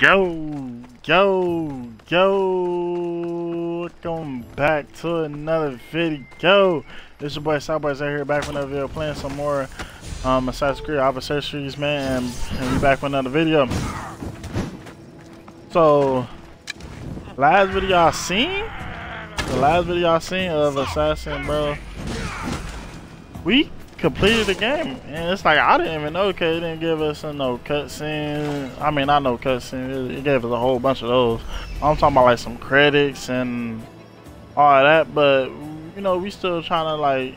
Yo, yo, yo, welcome back to another video. This your boy Southboys out here back with another video playing some more um, Assassin's Creed Odyssey, man, and, and we back with another video. So, last video y'all seen, the last video y'all seen of Assassin, bro, we completed the game. And it's like, I didn't even know, okay, it didn't give us a no cutscene. I mean, not no cutscene, it gave us a whole bunch of those. I'm talking about like some credits and all that, but, you know, we still trying to like,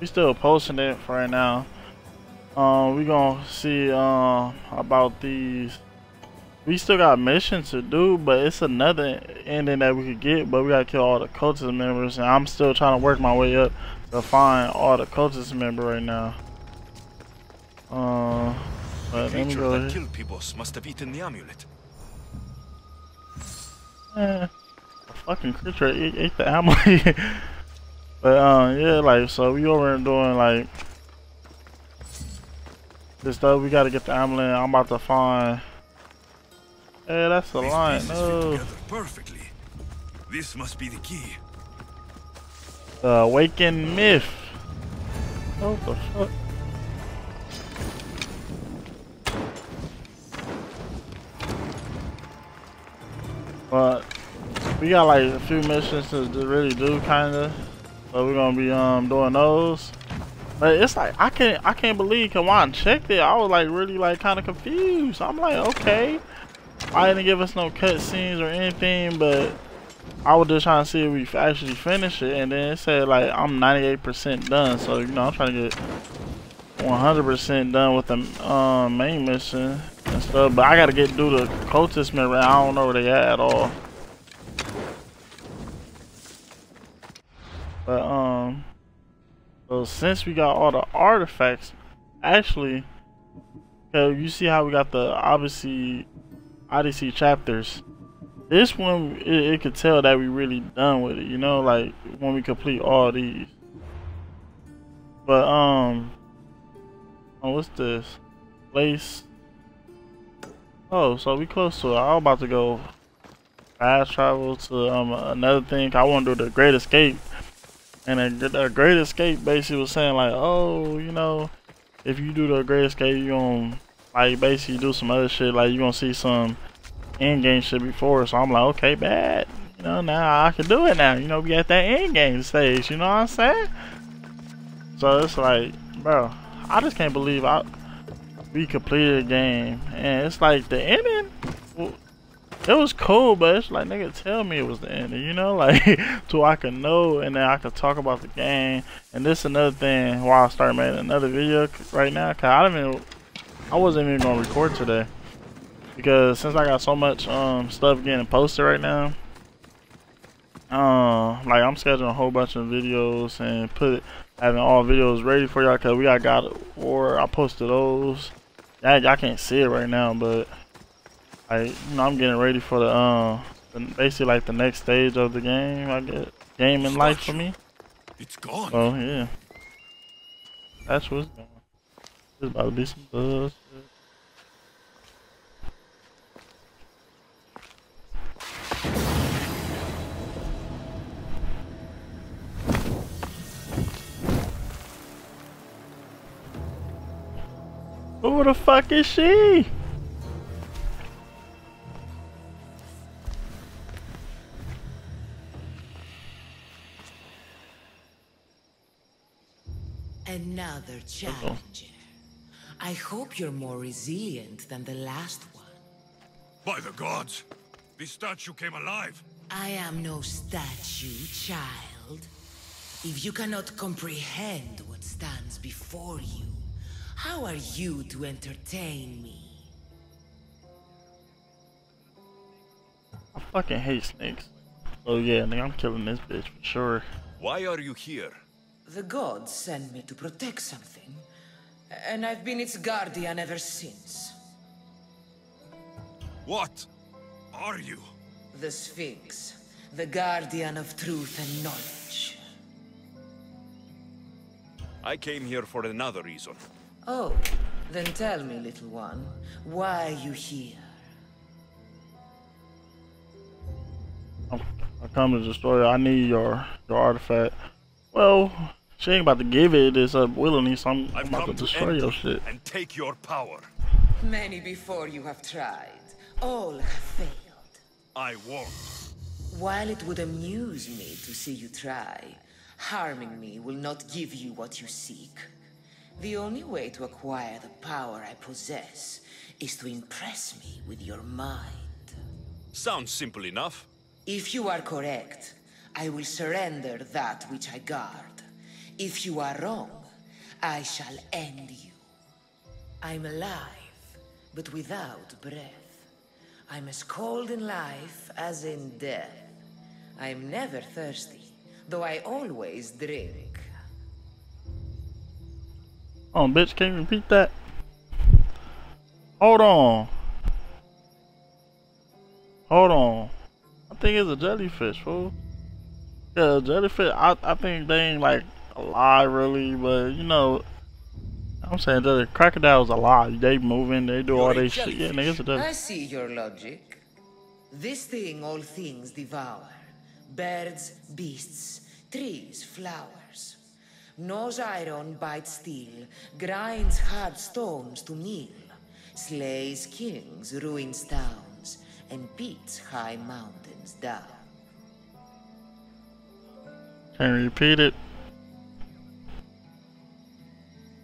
we still posting it for right now. Um, we gonna see um about these. We still got missions to do, but it's another ending that we could get. But we gotta kill all the cultist members, and I'm still trying to work my way up to find all the cultist member right now. Uh, but let me go that ahead. killed people must have eaten the amulet. Eh, a fucking creature ate, ate the amulet. but um, yeah, like so we over and doing like this stuff. We gotta get the amulet. I'm about to find. Hey, that's the These line. No, together perfectly. This must be the key. The awakened myth. What the fuck? But we got like a few missions to, to really do, kinda. So we're gonna be um doing those. But it's like I can't I can't believe Kawan checked it. I was like really like kind of confused. I'm like, okay, I didn't give us no cutscenes or anything, but I was just trying to see if we actually finished it, and then it said like I'm 98% done. So you know I'm trying to get 100% done with the um, main mission and stuff. But I gotta get through the cultist member. I don't know where they at at all. But um, so since we got all the artifacts, actually, you see how we got the obviously Odyssey chapters. This one, it, it could tell that we really done with it. You know, like when we complete all these. But um, oh, what's this? Place. Oh, so we close to. I'm about to go fast travel to um another thing. I want to do the Great Escape. And the, the Great Escape basically was saying like, oh, you know, if you do the Great Escape, you gonna like basically do some other shit. Like you gonna see some end game shit before. So I'm like, okay, bad. You know, now I can do it now. You know, we at that end game stage. You know what I'm saying? So it's like, bro, I just can't believe I we completed a game, and it's like the ending. It was cool, but it's like nigga, tell me it was the ending, you know, like so I can know, and then I can talk about the game. And this another thing why I started making another video right now, cause I don't even, I wasn't even gonna record today because since I got so much um stuff getting posted right now, uh, like I'm scheduling a whole bunch of videos and put it having all videos ready for y'all because we got got or I posted those. Y'all, y'all can't see it right now, but I you know I'm getting ready for the um the, basically like the next stage of the game. I get game in life for me. It's gone. Oh yeah, that's what's going. It's about to be some buzz. Who the fuck is she? Another challenger. I hope you're more resilient than the last one. By the gods, this statue came alive. I am no statue, child. If you cannot comprehend what stands before you, how are you to entertain me? I fucking hate snakes. Oh yeah, nigga, I'm killing this bitch for sure. Why are you here? The gods sent me to protect something, and I've been its guardian ever since. What are you? The Sphinx, the guardian of truth and knowledge. I came here for another reason. Oh, then tell me, little one, why are you here? I'm, I come to destroy you. I need your your artifact. Well, she ain't about to give it this up willingly, so I'm, I'm about to destroy your shit. And take your power. Many before you have tried. All have failed. I won't. While it would amuse me to see you try, harming me will not give you what you seek. The only way to acquire the power I possess is to impress me with your mind. Sounds simple enough. If you are correct, I will surrender that which I guard. If you are wrong, I shall end you. I'm alive, but without breath. I'm as cold in life as in death. I'm never thirsty, though I always drink. Oh, bitch, can you repeat that? Hold on. Hold on. I think it's a jellyfish, fool. Yeah, jellyfish, I, I think they ain't like alive really, but you know, I'm saying the crocodile's alive. They moving, they do You're all they shit. Yeah, niggas a jellyfish. I see your logic. This thing all things devour. Birds, beasts, trees, flowers. Gnaws iron, bites steel, grinds hard stones to meal, slays kings, ruins towns, and beats high mountains down. Can you repeat it?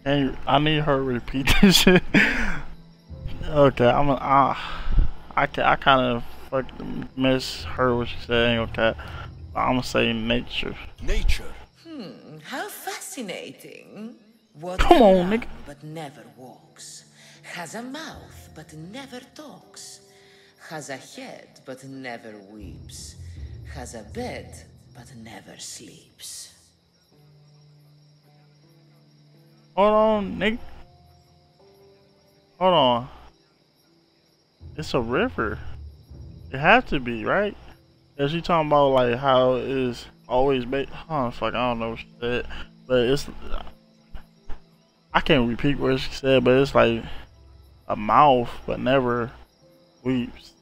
Can you, I need her to repeat this shit. okay, I'm a, uh, I I kind of miss her what she said. Ain't okay. I'm gonna say nature. Nature. Hmm, how fascinating. What Come on, nigga. But never walks. Has a mouth but never talks. Has a head but never weeps. Has a bed but never sleeps. Hold on, nigga. Hold on. It's a river. It has to be, right? Is she talking about like how it's always made? Huh, fuck, I don't know what she said, but it's. I can't repeat what she said, but it's like a mouth, but never weeps.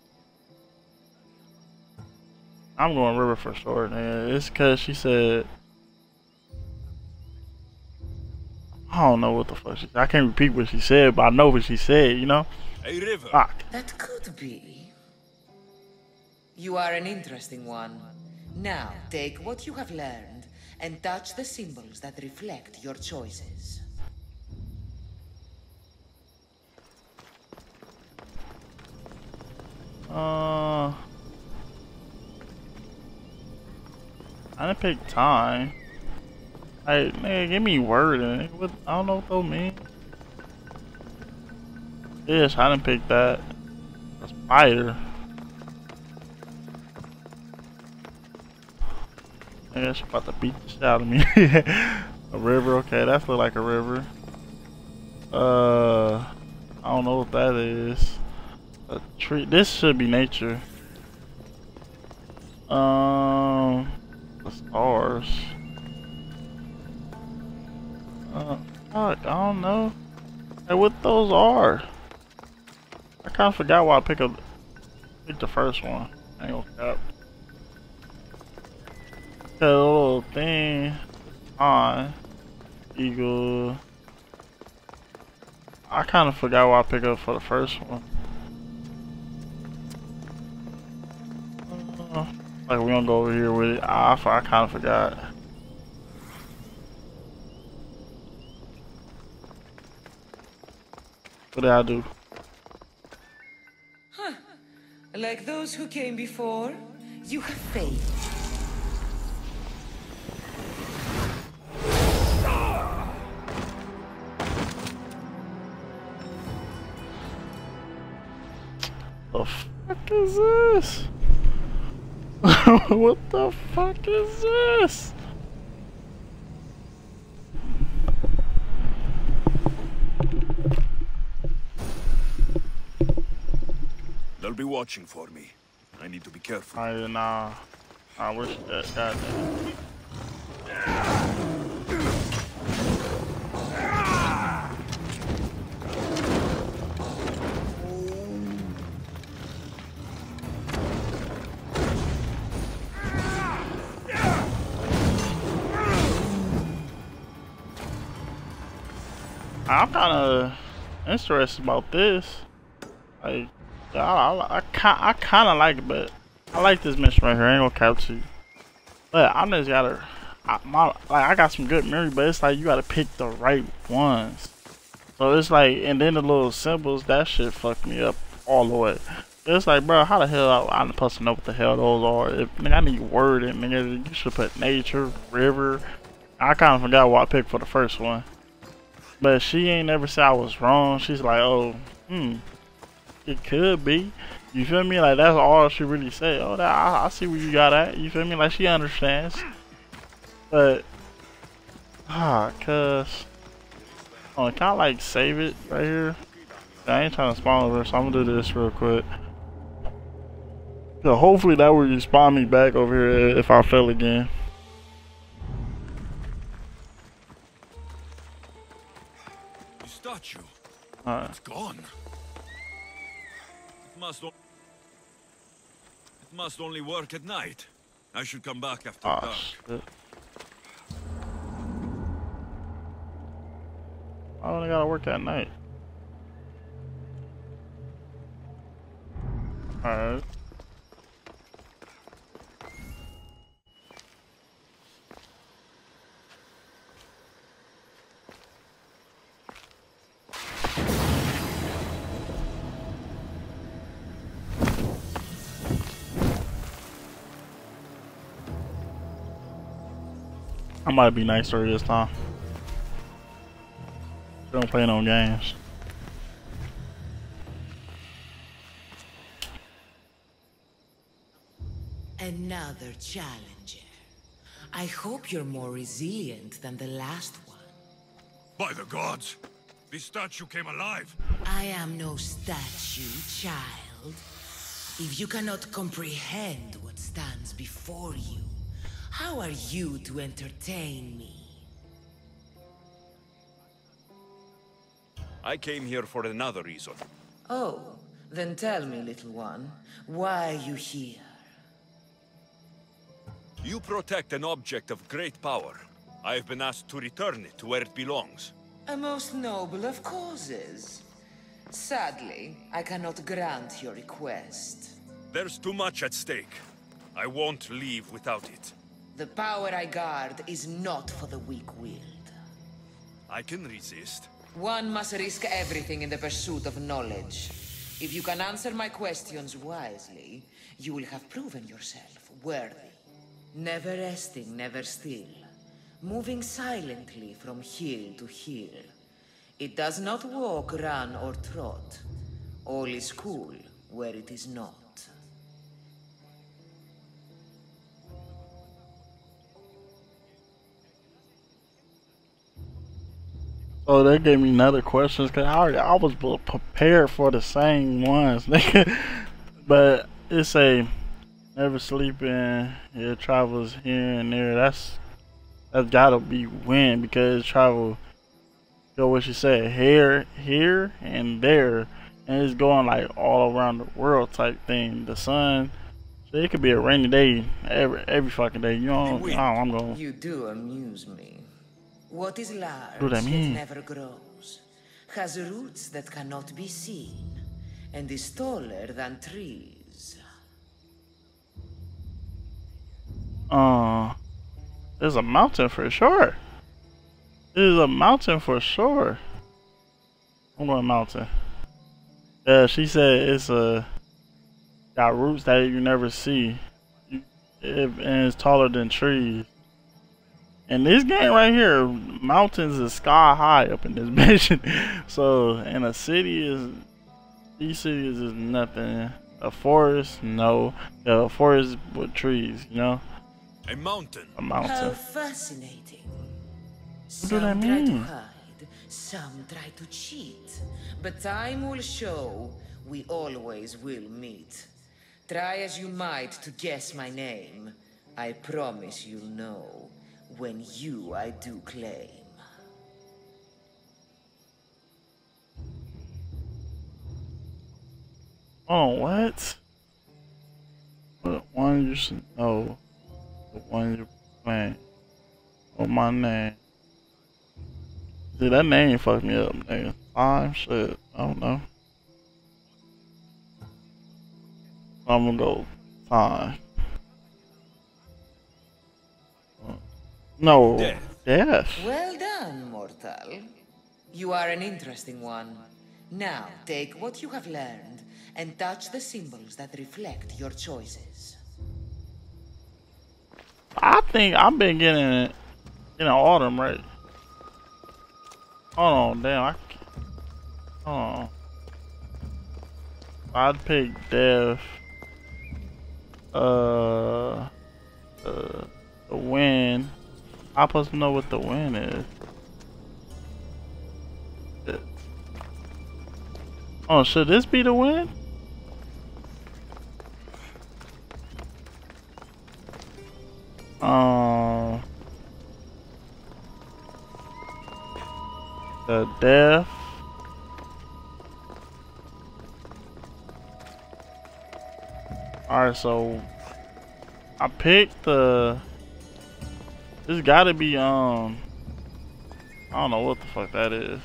I'm going river for sure, man. It's cause she said I don't know what the fuck she said. I can't repeat what she said, but I know what she said, you know? A river. Fuck. That could be. You are an interesting one. Now, take what you have learned and touch the symbols that reflect your choices. Uh, I didn't pick time. Hey, nigga, give me word. Nigga. What, I don't know what those mean. Yes, I didn't pick that. A spider. Yeah, she about to beat the shit out of me. a river, okay, that look like a river. Uh, I don't know what that is. A tree. This should be nature. Um, the stars. Uh, fuck, I don't know. Hey, what those are? I kind of forgot why I picked up picked the first one. Ain't gonna cap. That little thing on eagle. I kind of forgot why I picked up for the first one. Uh, like we gonna go over here with it. I, I kind of forgot. What did I do? Huh. Like those who came before, you have failed. The fuck is this? what the fuck is this? They'll be watching for me. I need to be careful. I nah. I wish that. Interested about this. Like, I, I, I, I kind of like it, but I like this mission right here. I ain't gonna cap to you. But I just gotta, I, my, like, I got some good memory, but it's like you gotta pick the right ones. So it's like, and then the little symbols, that shit fucked me up all the way. It's like, bro, how the hell I'm supposed to know what the hell those are? If nigga, I need wording, nigga, you should put nature, river. I kind of forgot what I picked for the first one. But she ain't never said I was wrong. She's like, oh, hmm, it could be. You feel me? Like that's all she really said. Oh, that, I, I see where you got at. You feel me? Like she understands. But ah, cause oh, can I like save it right here? I ain't trying to spawn over, so I'm gonna do this real quick. So hopefully that will spawn me back over here if I fail again. It's gone. It must. It must only work at night. I should come back after Oh dark. shit. I only gotta work at night. Alright. I might be nicer this time. Don't play no games. Another challenger. I hope you're more resilient than the last one. By the gods! This statue came alive. I am no statue, child. If you cannot comprehend what stands before you, how are you to entertain me? I came here for another reason. Oh, then tell me, little one, why are you here? You protect an object of great power. I have been asked to return it to where it belongs. A most noble of causes. Sadly, I cannot grant your request. There's too much at stake. I won't leave without it. The power I guard is not for the weak-willed. I can resist. One must risk everything in the pursuit of knowledge. If you can answer my questions wisely, you will have proven yourself worthy. Never resting, never still. Moving silently from hill to hill. It does not walk, run, or trot. All is cool where it is not. Oh, they gave me another questions because I already, I was prepared for the same ones, nigga. but it's a never sleeping. It travels here and there. That's that's gotta be win because travel. Go what she said here, here and there, and it's going like all around the world type thing. The sun. So it could be a rainy day every every fucking day. You know, oh, I'm going. You do amuse me. What is large What do yet mean? never grows, has roots that cannot be seen, and is taller than trees. Uh, there's a mountain for sure. There's a mountain for sure. I'm going mountain. Yeah, she said it's a got roots that you never see, it, and it's taller than trees. And this game right here, mountains is sky high up in this mission. so, and a city is these cities is nothing. A forest, no. Yeah, a forest with trees, you know. A mountain. A mountain. How mountain. fascinating. do Some that try to mean? hide, some try to cheat. But time will show we always will meet. Try as you might to guess my name. I promise you'll know when you I do claim. Oh, what? The one you should know. The one you're playing. Oh, my name. See, that name fucked me up, nigga. Time shit. I don't know. I'm gonna go time. No. Death. Death. Well done, mortal. You are an interesting one. Now, take what you have learned and touch the symbols that reflect your choices. I think I've been getting it in the autumn, right? Hold on, damn. I can't. Hold on. I'd pick death. Uh, uh, the win. I'm supposed to know what the win is. Oh, should this be the win? Um, the death. Alright, so I picked the. This gotta be um. I don't know what the fuck that is.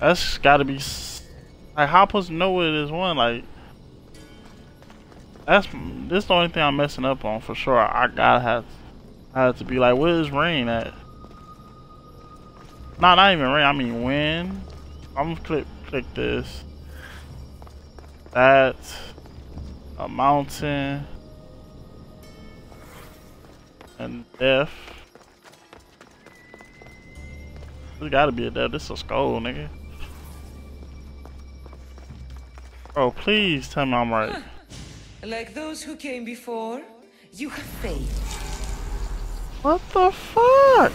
That's gotta be like how supposed to know what it is one like. That's this the only thing I'm messing up on for sure. I gotta have I have to be like, where is rain at? Nah, not even rain. I mean wind. I'm gonna click click this. That's a mountain and death. This gotta be a death. This is a skull, nigga. Bro, please tell me I'm right. Like those who came before, you have failed. What the fuck?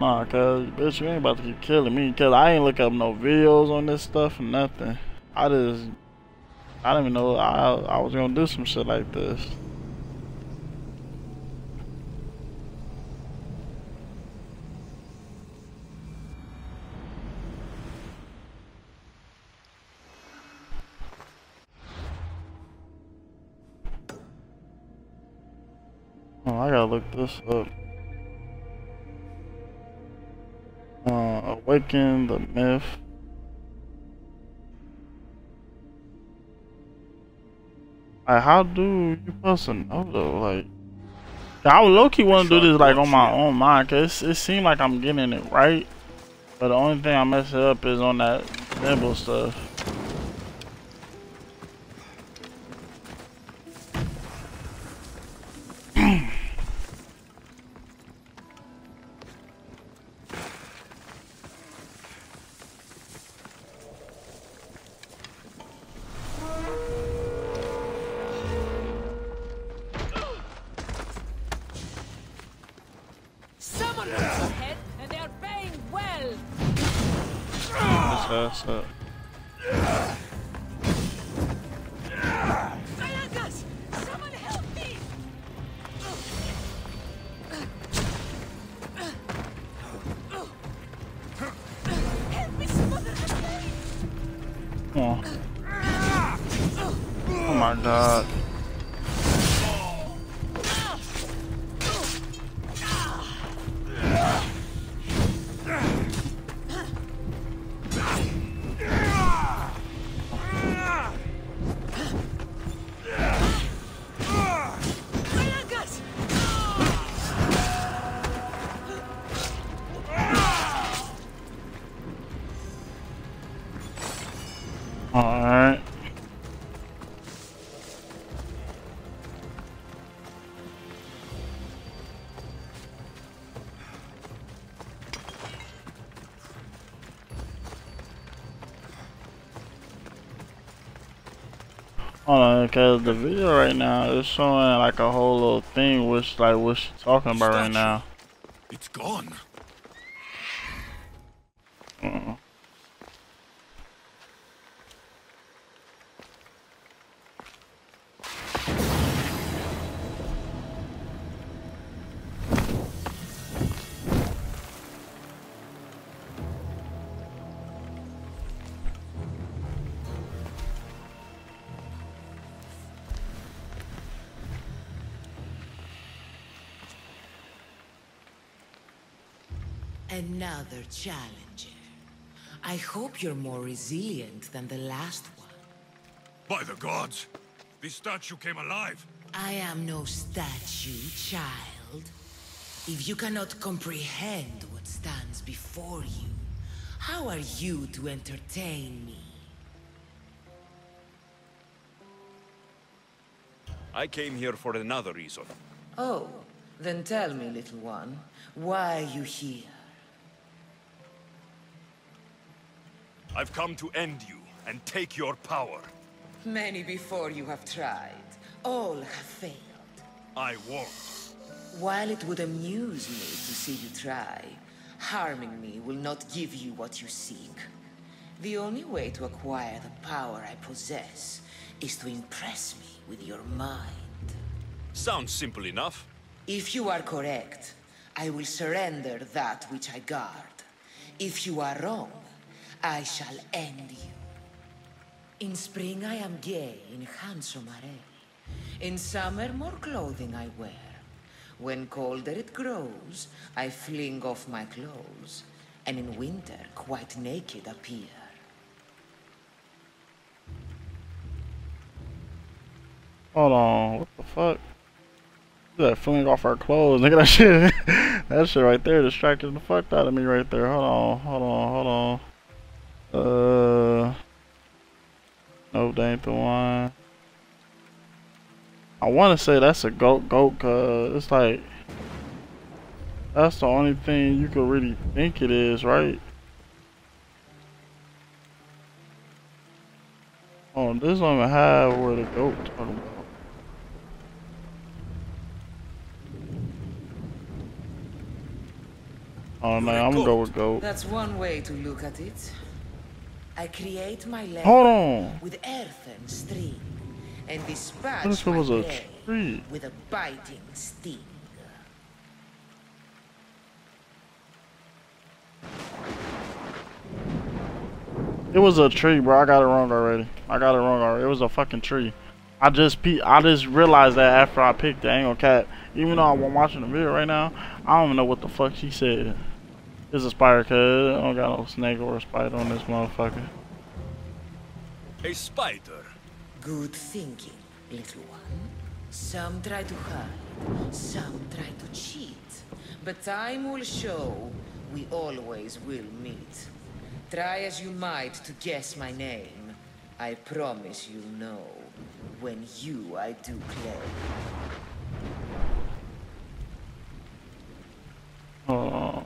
Nah, cuz, bitch, you ain't about to keep killing me, cuz I ain't look up no videos on this stuff or nothing. I just, I didn't even know I, I was gonna do some shit like this. Oh, I gotta look this up. Uh, awaken the myth. Like, how do you supposed to know though? Like, I would low key want to do this like on my own mind, cause it seemed like I'm getting it right, but the only thing I mess it up is on that symbol stuff. Oh Because the video right now is showing like a whole little thing, which like what she's talking about right now. It's gone. Another challenger. I hope you're more resilient than the last one. By the gods! This statue came alive! I am no statue, child. If you cannot comprehend what stands before you, how are you to entertain me? I came here for another reason. Oh, then tell me, little one, why are you here? I've come to end you and take your power. Many before you have tried. All have failed. I won't. While it would amuse me to see you try, harming me will not give you what you seek. The only way to acquire the power I possess is to impress me with your mind. Sounds simple enough. If you are correct, I will surrender that which I guard. If you are wrong, I shall end you. In spring I am gay in handsome array. In summer more clothing I wear. When colder it grows, I fling off my clothes. And in winter quite naked appear. Hold on, what the fuck? That fling off our clothes, look at that shit. that shit right there distracted the fuck out of me right there. Hold on, hold on, ain't the one. I want to say that's a goat, goat, cause it's like that's the only thing you could really think it is, right? Oh, this one have where the goat talking about. Oh man, I'm gonna go with goat. That's one way to look at it. I create my land Hold on. with earth and string, and dispatch my was a tree? with a biting sting. It was a tree, bro. I got it wrong already. I got it wrong already. It was a fucking tree. I just pe I just realized that after I picked the angle cat. Even though I'm watching the video right now, I don't even know what the fuck she said. It's a spider, cuz I don't got no snake or a spider on this motherfucker. A spider. Good thinking, little one. Some try to hide, some try to cheat. But time will show we always will meet. Try as you might to guess my name. I promise you'll know when you I do claim. Uh,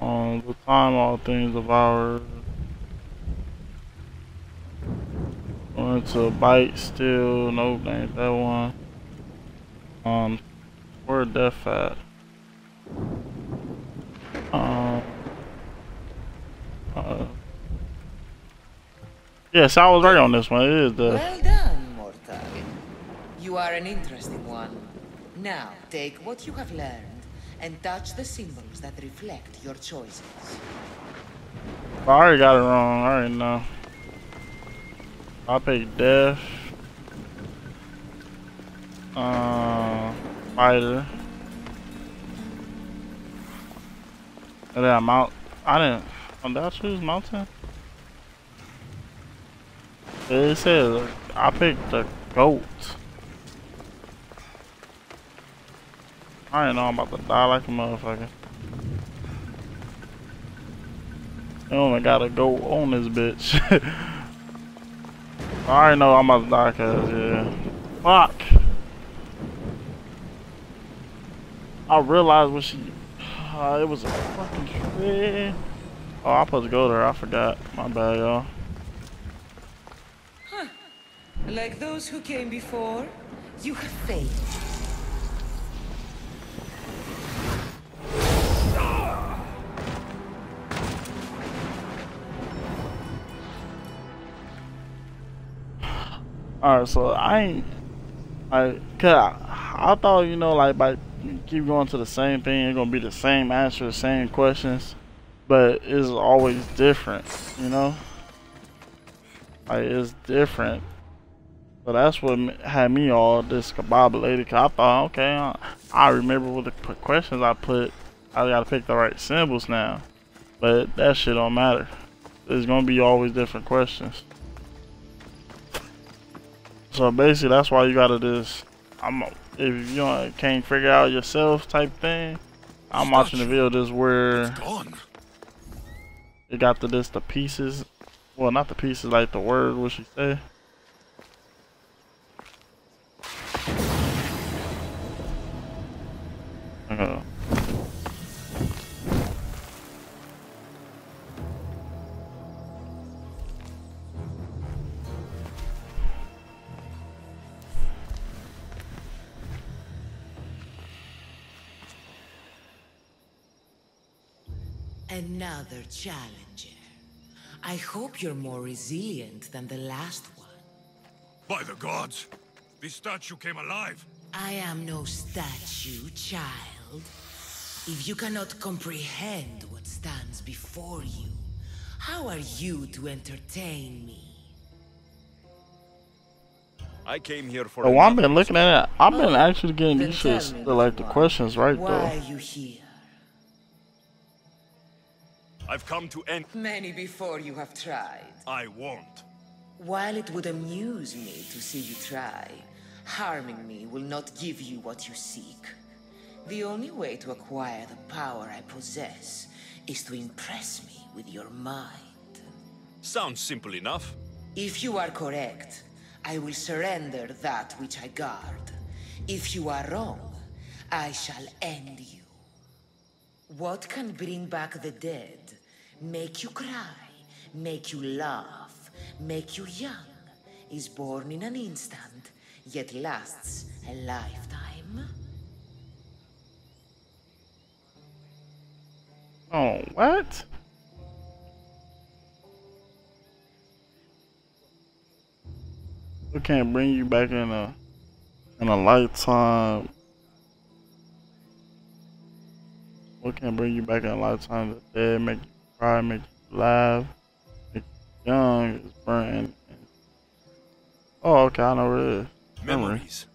um, the time all things of ours. Going to bite still. Nope, ain't that one. Um, where death at? Um, uh, yes, I was right on this one. It is the. Well done, mortal. You are an interesting one. Now, take what you have learned and touch the symbols that reflect your choices. I already got it wrong. I already know. I picked death. Uh, spider. And then mount. I didn't. Oh, did I choose mountain? It says I picked the goat. I didn't know I'm about to die like a motherfucker. I only gotta go on this bitch. I know I'm about to die cause yeah. Fuck. I realized when she uh, it was a fucking tree. Oh, I supposed to go there. I forgot. My bad, y'all. Like those who came before, you have failed. Alright, so I ain't like cause I, I thought you know like by keep going to the same thing, it's gonna be the same answer, the same questions, but it's always different, you know. Like it's different. So that's what had me all discombobulated. Cause I thought, okay, I, I remember what the questions I put. I gotta pick the right symbols now. But that shit don't matter. There's gonna be always different questions. So basically, that's why you gotta just. I'm if you can't figure out yourself type thing. I'm watching the video just where it got to this the pieces. Well, not the pieces, like the word. What she say? Uh, Another challenger. I hope you're more resilient than the last one. By the gods! This statue came alive! I am no statue, child. If you cannot comprehend what stands before you, how are you to entertain me? I came here for oh, I've been looking at it. I've been actually getting Then these tell shits, me, the, like the questions right Why though. are you here? I've come to end. Many before you have tried. I won't. While it would amuse me to see you try, harming me will not give you what you seek. The only way to acquire the power I possess is to impress me with your mind. Sounds simple enough. If you are correct, I will surrender that which I guard. If you are wrong, I shall end you. What can bring back the dead, make you cry, make you laugh, make you young, is born in an instant, yet lasts a lifetime? Oh, what? We can't bring you back in a in a lifetime. We can't bring you back in a lifetime of the dead, make you cry, make you laugh, make you young, is burning. Oh, okay, I know what it is. Memory. Memories.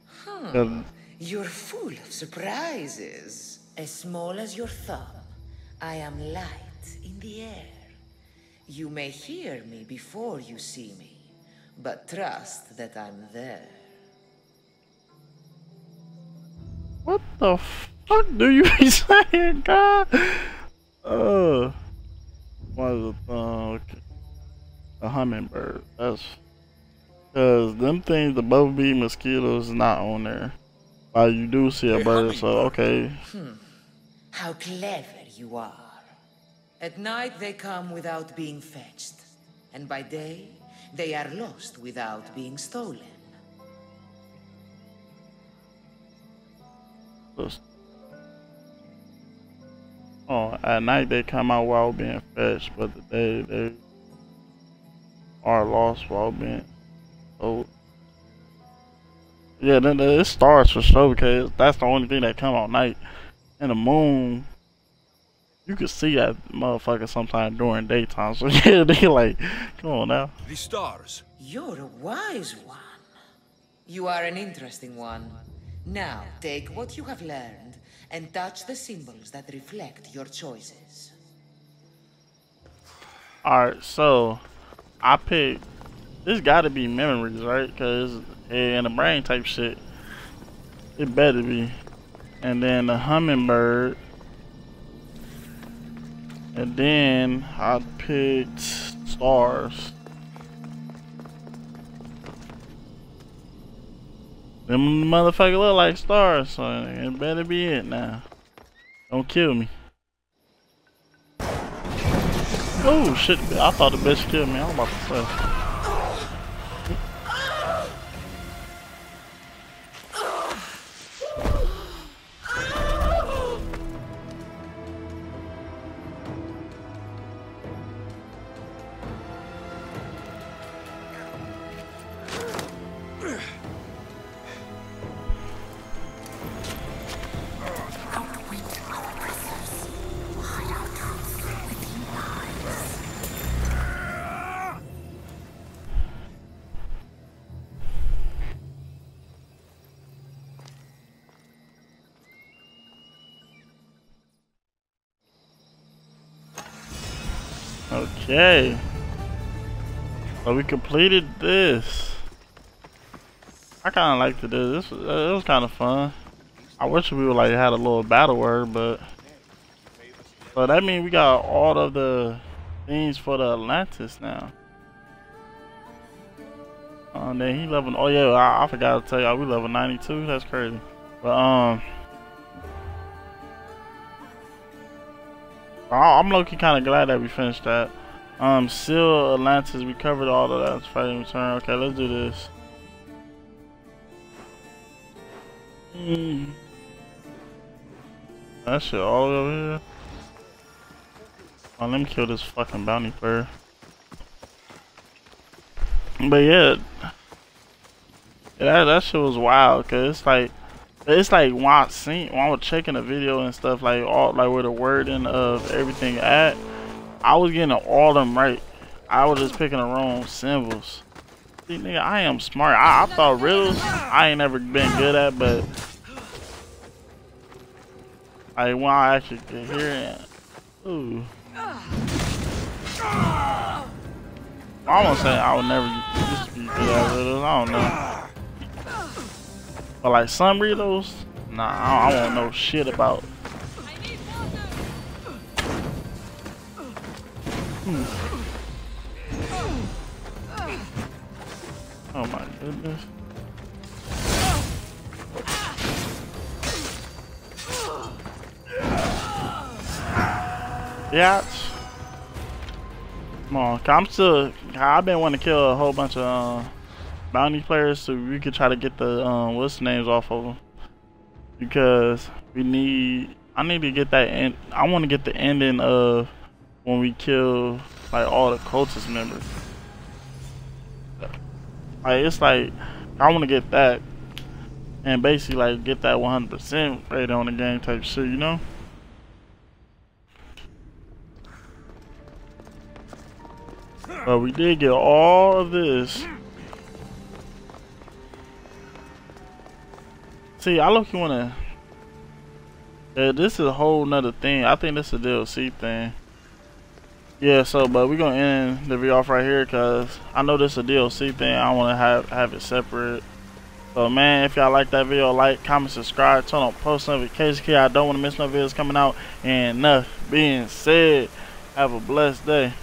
Yeah, You're full of surprises. As small as your thumb, I am light in the air. You may hear me before you see me, but trust that I'm there. What the fuck do you be saying, God? Uh, what is it? Uh, okay. A hummingbird. That's because them things, the bumblebee mosquitoes, not on there. But you do see a bird, so okay. How clever you are. At night they come without being fetched, and by day they are lost without being stolen. Just- Oh, at night they come out while being fetched, but the day they are lost while being oh. Yeah, then then it starts for sure because that's the only thing that come out night. And the moon, you can see that motherfucker sometime during daytime. So yeah, they like, come on now. The stars. You're a wise one. You are an interesting one. Now, take what you have learned and touch the symbols that reflect your choices. Alright, so I picked. This got to be memories, right? Cause in the brain type shit. It better be. And then the hummingbird. And then I picked stars. Them motherfucker look like stars, so it better be it now. Don't kill me. Oh shit! I thought the bitch killed me. I'm about to say. Okay. So we completed this. I kind of liked it. This was, it was kind of fun. I wish we would like had a little battle word, but but that means we got all of the things for the Atlantis now. Um, then he level. Oh yeah, I, I forgot to tell y'all we level 92. That's crazy. But um, I'm looking kind of glad that we finished that. Um, Seal Atlantis. We covered all of that. Fighting return. Okay, let's do this. Hmm. That shit all over here. Oh, let me kill this fucking bounty player. But yeah, that that shit was wild. Cause it's like, it's like when I when I was checking the video and stuff like all like where the wording of everything at, I was getting all them right. I was just picking the wrong symbols. See, nigga, I am smart. I, I thought riddles I ain't never been good at, but like when I actually get here, ooh. I almost say I would never used to be good at riddles. I don't know. But like some riddles, nah, I don't, I don't know shit about. Hmm. Oh my goodness. Yeah. Come on, I'm still. I've been wanting to kill a whole bunch of uh, bounty players so we could try to get the um, what's the names off of them because we need. I need to get that. In, I want to get the ending of when we kill like all the cultist members. Like it's like I want to get that and basically like get that 100% rate on the game type shit, you know. But we did get all of this. See, I look you wanna. Yeah, this is a whole nother thing. I think this is a DLC thing. Yeah, so but we're gonna end the video off right here because I know this is a DLC thing. I want to have have it separate. So man, if y'all like that video, like, comment, subscribe, turn on post notifications. I don't want to miss no videos coming out. And enough being said, have a blessed day.